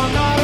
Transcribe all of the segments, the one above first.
I'm not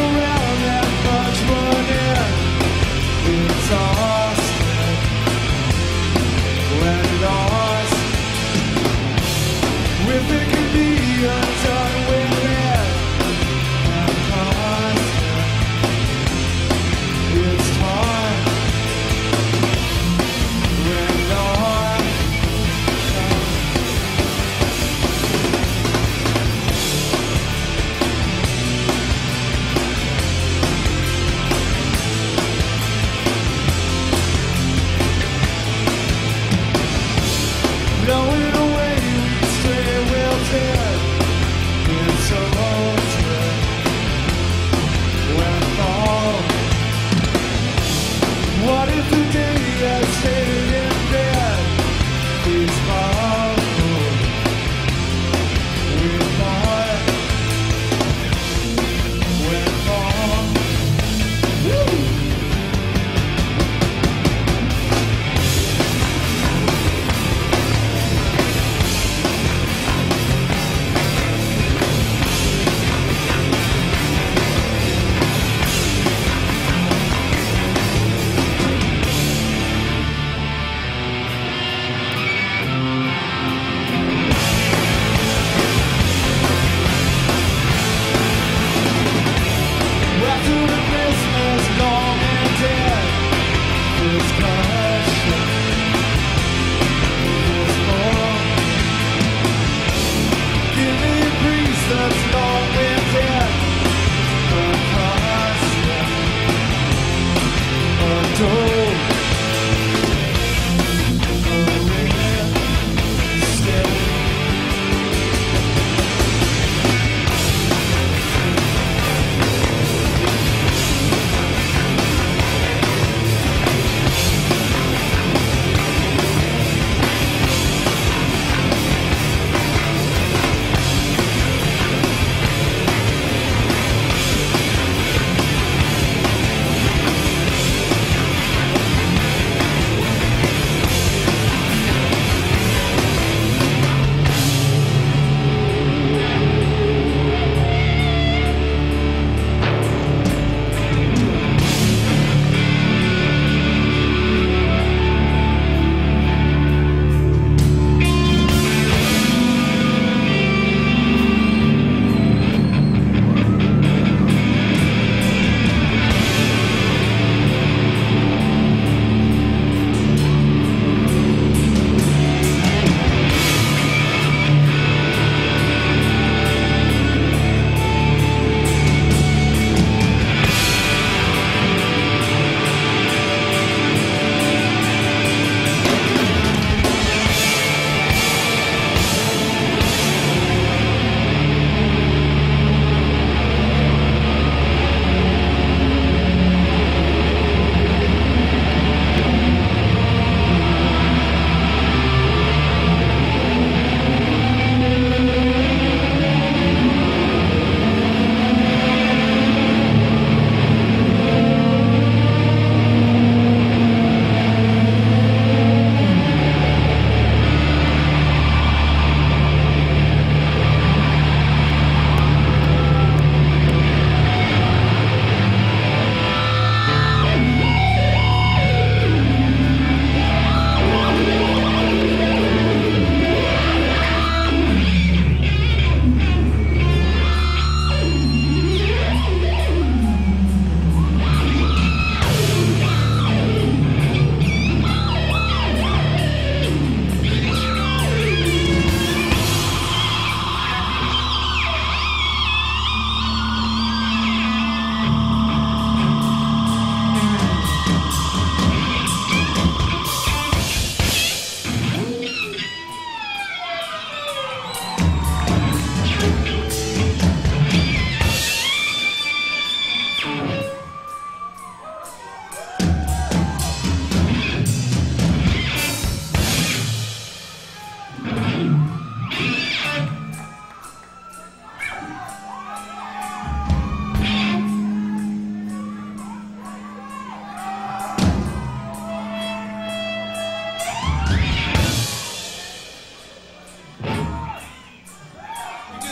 What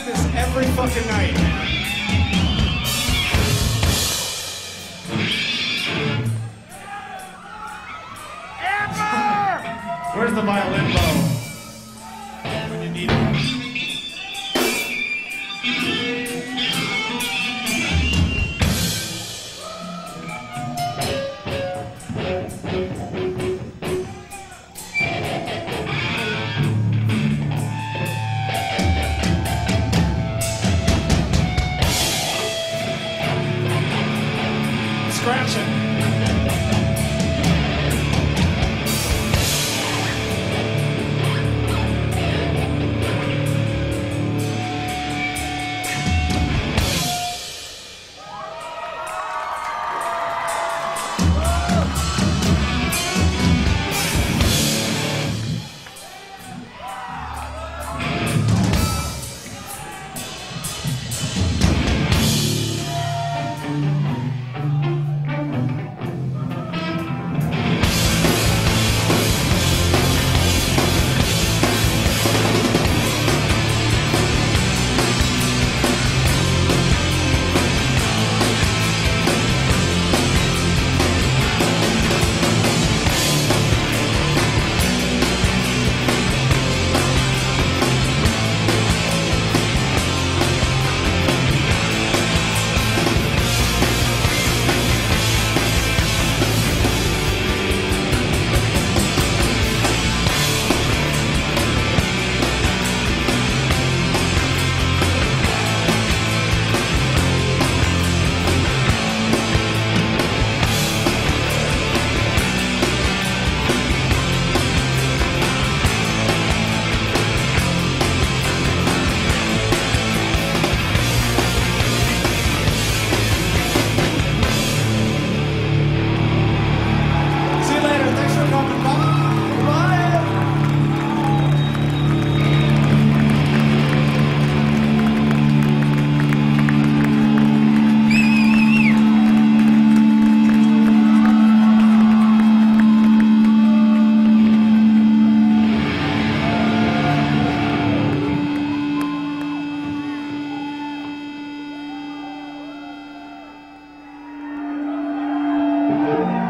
this every fucking night. Where's the violin bow? Thank